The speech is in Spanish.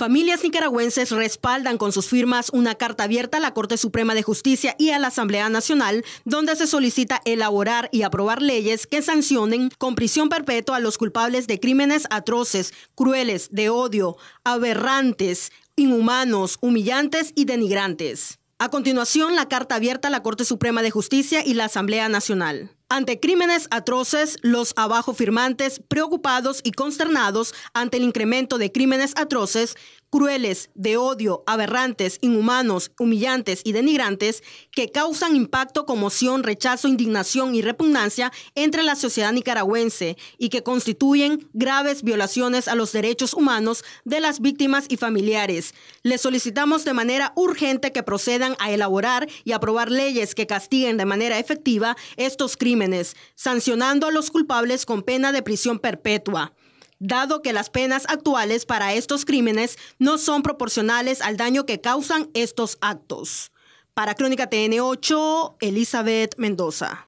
Familias nicaragüenses respaldan con sus firmas una carta abierta a la Corte Suprema de Justicia y a la Asamblea Nacional, donde se solicita elaborar y aprobar leyes que sancionen con prisión perpetua a los culpables de crímenes atroces, crueles, de odio, aberrantes, inhumanos, humillantes y denigrantes. A continuación, la carta abierta a la Corte Suprema de Justicia y la Asamblea Nacional. Ante crímenes atroces, los abajo firmantes, preocupados y consternados ante el incremento de crímenes atroces, crueles, de odio, aberrantes, inhumanos, humillantes y denigrantes, que causan impacto, conmoción, rechazo, indignación y repugnancia entre la sociedad nicaragüense y que constituyen graves violaciones a los derechos humanos de las víctimas y familiares. Les solicitamos de manera urgente que procedan a elaborar y aprobar leyes que castiguen de manera efectiva estos crímenes sancionando a los culpables con pena de prisión perpetua dado que las penas actuales para estos crímenes no son proporcionales al daño que causan estos actos. Para Crónica TN8, Elizabeth Mendoza.